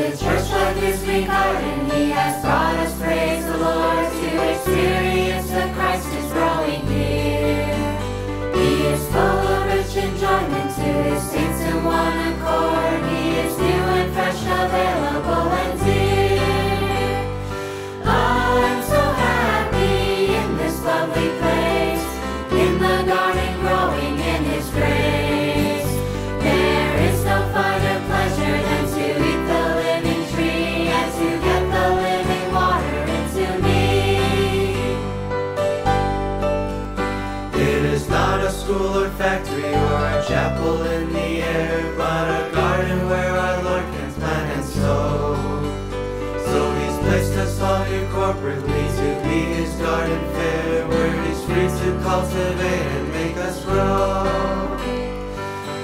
the church for this week are in. He has brought us praise the Lord to experience. School or factory or a chapel in the air, but a garden where our Lord can plant and sow. So He's placed us all here corporately to be His garden fair, where He's free to cultivate and make us grow.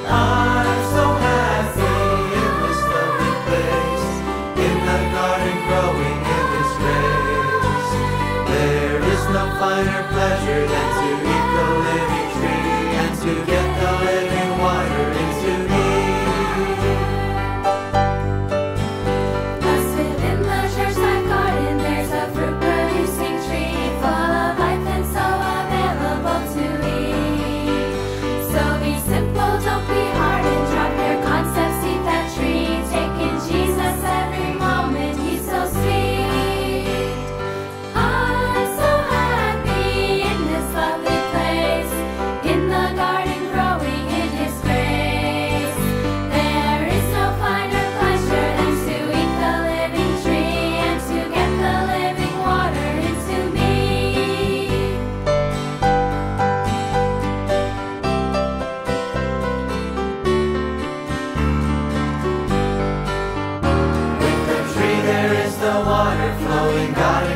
I'm so happy in this lovely place, in the garden growing in His grace. There is no finer pleasure than to eat the living flowing, God.